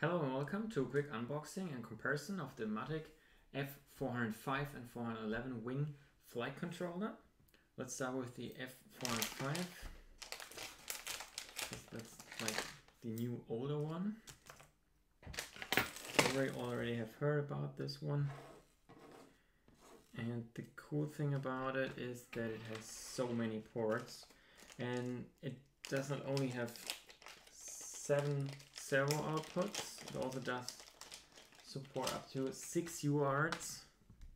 Hello and welcome to a quick unboxing and comparison of the Matek F405 and 411 Wing flight controller. Let's start with the F405. That's like the new older one. Already already have heard about this one. And the cool thing about it is that it has so many ports and it doesn't only have seven servo outputs it also does support up to six UARTs.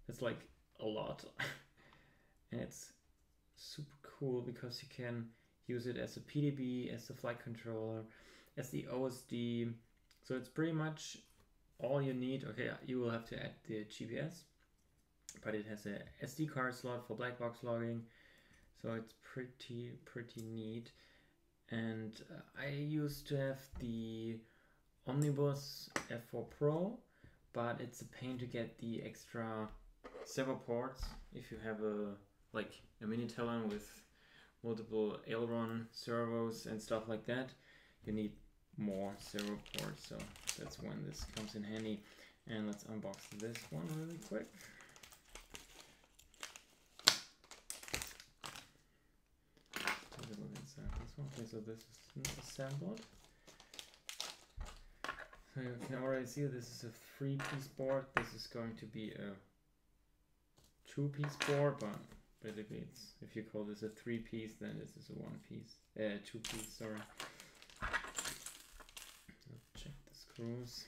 It's like a lot. and it's super cool because you can use it as a PDB, as a flight controller, as the OSD. So it's pretty much all you need. Okay, you will have to add the GPS, but it has a SD card slot for black box logging. So it's pretty, pretty neat. And uh, I used to have the Omnibus F4 Pro, but it's a pain to get the extra servo ports if you have a like a mini Talon with multiple aileron servos and stuff like that. You need more servo ports, so that's when this comes in handy. And let's unbox this one really quick. Take a look inside this one. Okay, so this is assembled. So you can already see this is a three piece board. This is going to be a two piece board, but basically it's, if you call this a three piece, then this is a one piece, uh, two piece, sorry. Let's check the screws.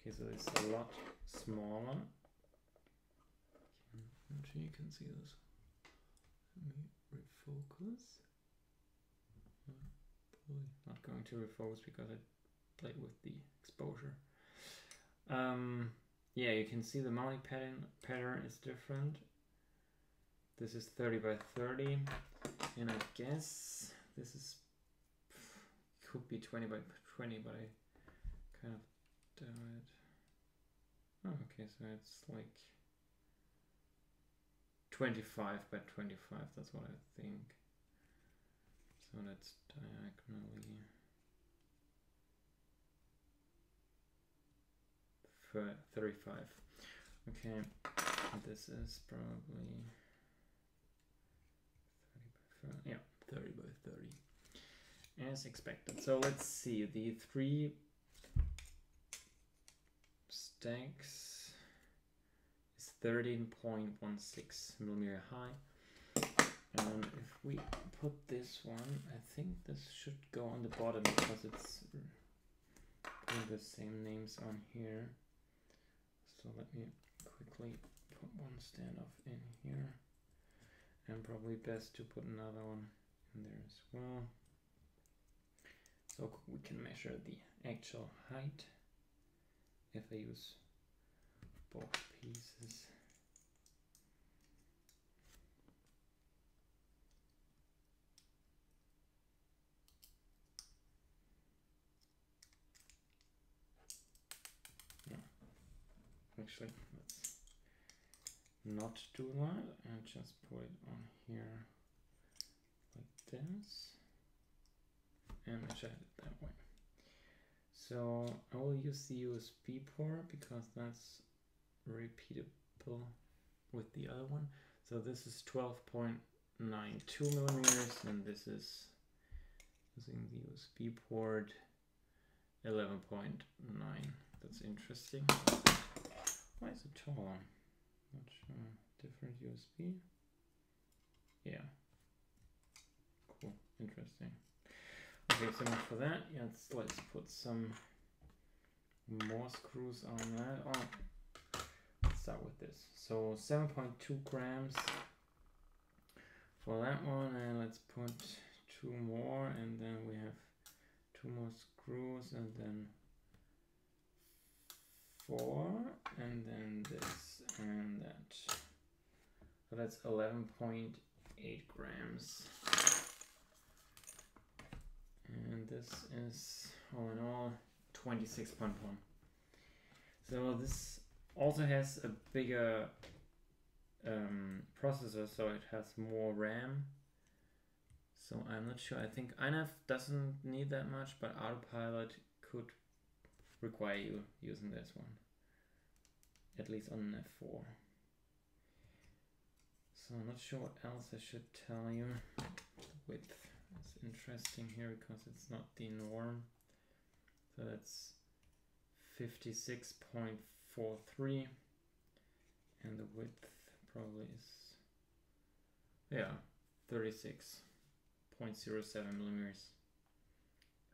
Okay, so it's a lot smaller. Sure you can see this. Let me refocus. Not going to refocus because I played with the exposure. Um, yeah, you can see the mounting pattern pattern is different. This is 30 by 30, and I guess this is could be 20 by 20, but I kind of died. Oh, okay, so it's like 25 by 25. That's what I think. So that's diagonally. 35. Okay, this is probably 30 by 30. Yeah, 30 by 30. As expected. So let's see, the three stacks is 13.16 millimeter high. And if we put this one, I think this should go on the bottom because it's the same names on here. So let me quickly put one standoff in here and probably best to put another one in there as well. So we can measure the actual height if I use both pieces. Actually. Let's not do that. And just put it on here like this. And measure it that way. So I will use the USB port because that's repeatable with the other one. So this is 12.92 millimeters and this is using the USB port 11.9 that's interesting is? Not sure. Different USB. Yeah. Cool. Interesting. Okay, so much for that. Yes, let's put some more screws on that. Oh, let's start with this. So 7.2 grams for that one, and let's put two more, and then we have two more screws, and then four, and then this and that. So that's 11.8 grams. And this is all in all 26.1. So this also has a bigger um, processor, so it has more RAM. So I'm not sure. I think iNav doesn't need that much, but ArduPilot could require you using this one. At least on an F4. So I'm not sure what else I should tell you. Width is interesting here because it's not the norm. So that's 56.43 and the width probably is yeah 36.07 millimeters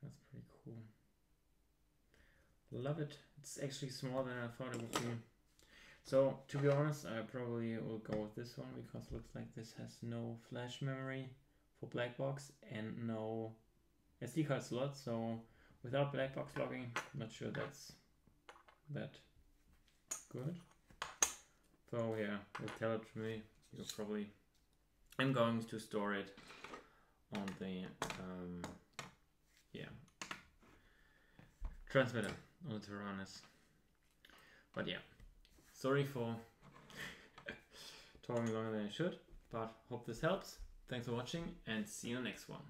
that's pretty cool love it it's actually smaller than I thought it would be so to be honest I probably will go with this one because it looks like this has no flash memory for black box and no SD card slot so without black box logging I'm not sure that's that good so yeah, will tell it to me. You'll probably. I'm going to store it on the um, yeah transmitter on the Taranis. But yeah, sorry for talking longer than I should, but hope this helps. Thanks for watching and see you next one.